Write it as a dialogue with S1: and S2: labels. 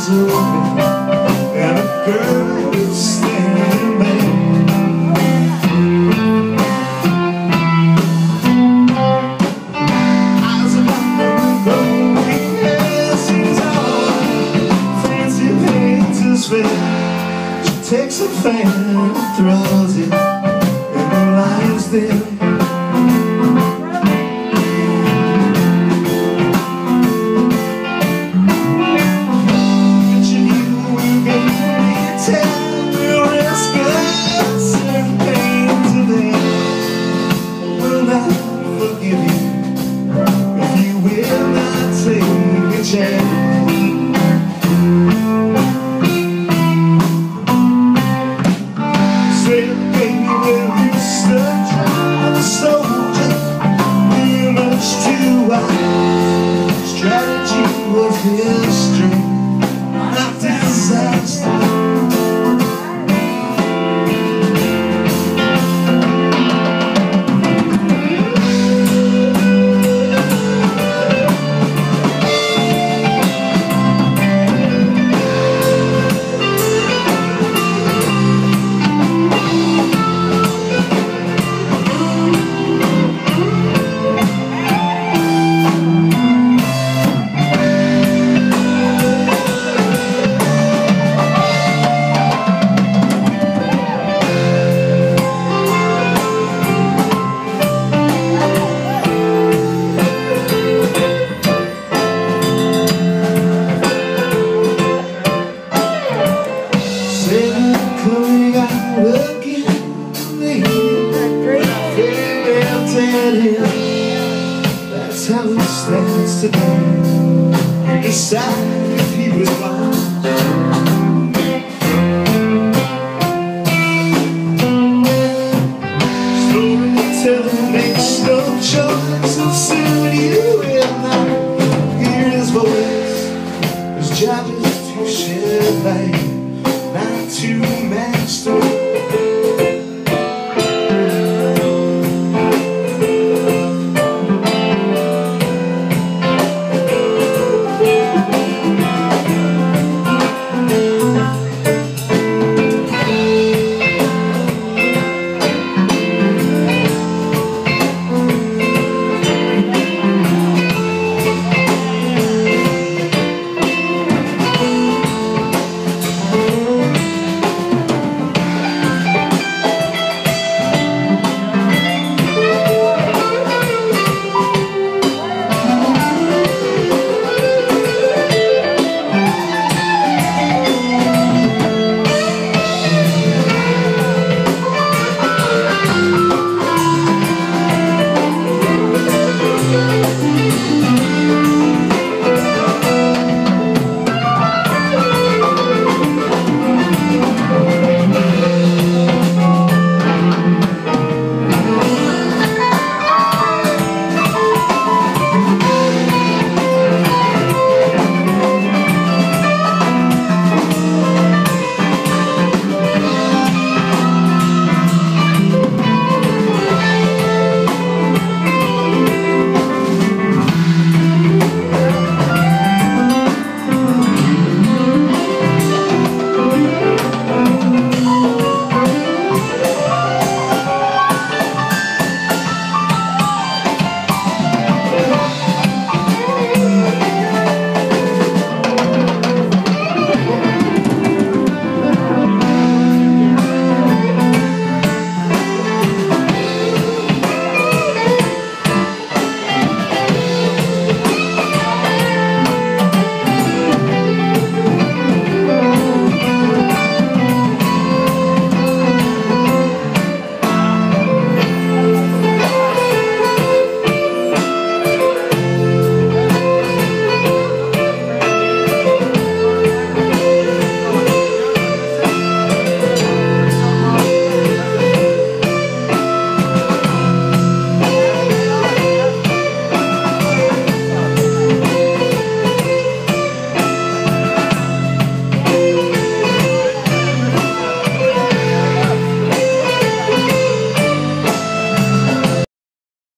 S1: flies over and a girl